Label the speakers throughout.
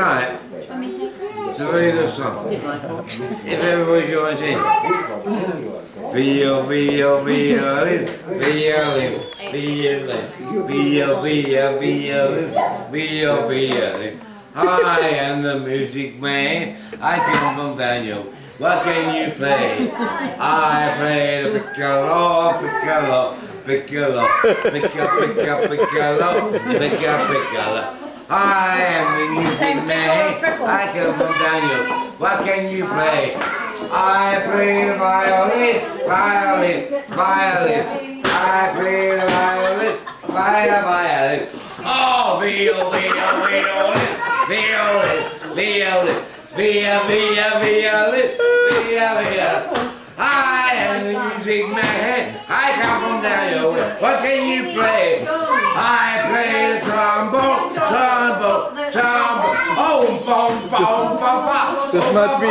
Speaker 1: Right. A very song. If everybody joins in. Feel, feel, feel it, feel it, feel it, feel, feel, feel it, feel, feel. I am the music man. I come from Daniel. What can you play? I play the piccolo, piccolo, piccolo, piccolo, piccolo, piccolo, piccolo. I music man. I come from Daniel. What can you play? I play the violin, violin, violin. I play the violin, violin, violin. Oh, viol, viol, violin, violin, violin, viol, viol, violin, viol, viol. I am the music man. I come from Daniel. What can you play? I play the trombone, trombone,
Speaker 2: This must be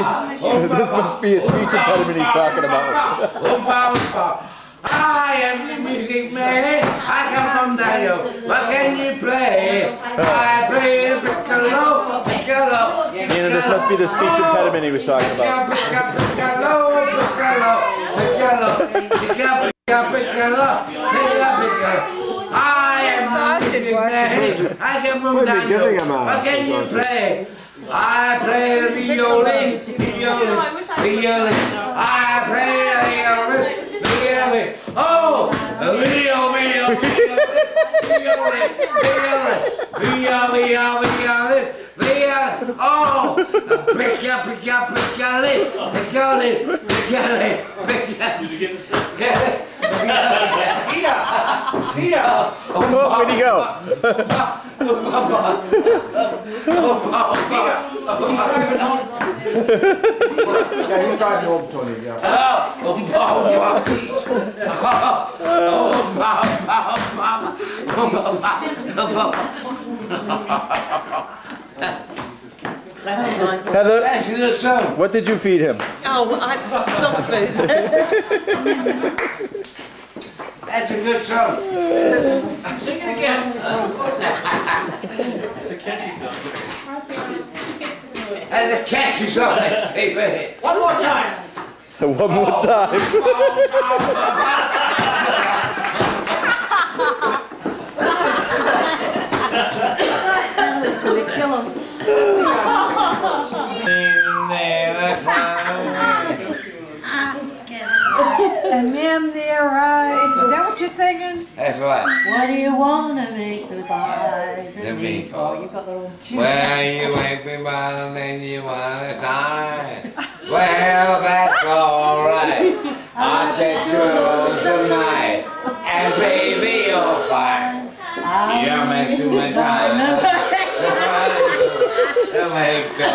Speaker 2: this must be a speech impediment he's talking about.
Speaker 1: I am the music man. I come from Daniel. What can you play? I play the piccolo, piccolo.
Speaker 2: You know, this must be the speech impediment he was talking about.
Speaker 1: Piccolo, piccolo, piccolo, piccolo, piccolo, piccolo, piccolo, piccolo. I am the music. I come from
Speaker 3: What are you
Speaker 1: Daniel.
Speaker 3: giving him a-
Speaker 1: What can you play? I play the violin, violin, violin. I play the violin, violin. Oh, the violin, violin, violin, violin, violin, violin, violin. Oh, pick up, pick up, pick up it, pick up it, pick up it, pick up it. Did you get this? Peter, Peter.
Speaker 2: Oh, where'd he go?
Speaker 3: Yeah, he's driving home, Tony, yeah.
Speaker 2: Heather,
Speaker 1: That's the song.
Speaker 2: what did you feed him?
Speaker 4: Oh, I, dog's food.
Speaker 1: That's a good song. Sing it again.
Speaker 5: It's a catchy song.
Speaker 1: That's a catchy song. Let's keep it. One more time.
Speaker 2: One more oh. time.
Speaker 6: And them their eyes.
Speaker 1: That's right.
Speaker 4: What do you wanna make those eyes at
Speaker 1: me
Speaker 4: me for? You've got the wrong tune.
Speaker 1: Well, you ain't been by then you wanna die. Well, that's alright. I'll get you tonight. And baby, you're fine. You're messing with time. To make the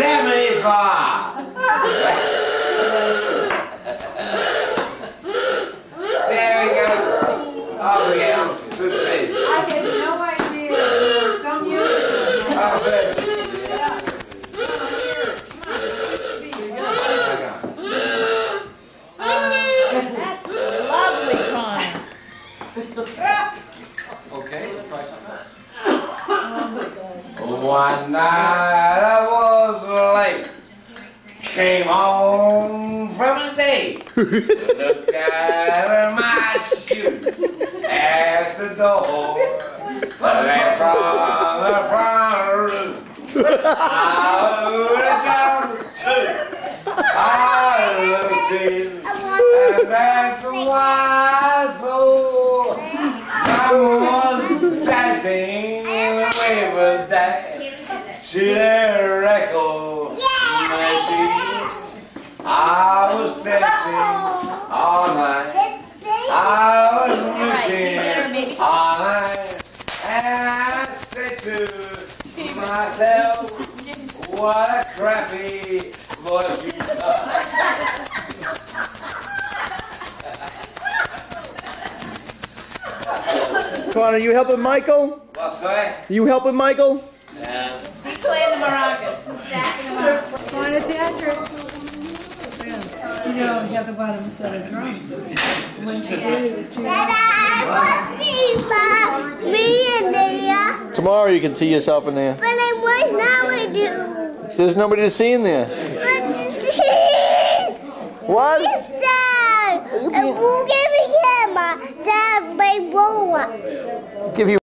Speaker 1: seventy-five. There One night I was late. Came home from a date. Looked at my shoe at the door. Right from the front room. I would have gone to. I looked in. And that's why so Someone's dancing away to their record machine. I was dancing all night. I was looking all night. And I said to myself, what a crappy voice you got.
Speaker 2: Connor, you helping Michael?
Speaker 1: What's that?
Speaker 2: You helping Michael?
Speaker 1: Yeah.
Speaker 6: He's playing the maracas. Going to theater. You know, he had the bottom set of drums. When she did, it was too
Speaker 7: Me and Leah,
Speaker 2: Tomorrow you can see yourself in there.
Speaker 7: but I want
Speaker 5: now I do.
Speaker 2: There's nobody to see in there.
Speaker 5: But this
Speaker 2: What?
Speaker 5: is sad.
Speaker 2: you
Speaker 5: And
Speaker 2: being-
Speaker 5: who gave camera? Dad, my roller.
Speaker 2: Give you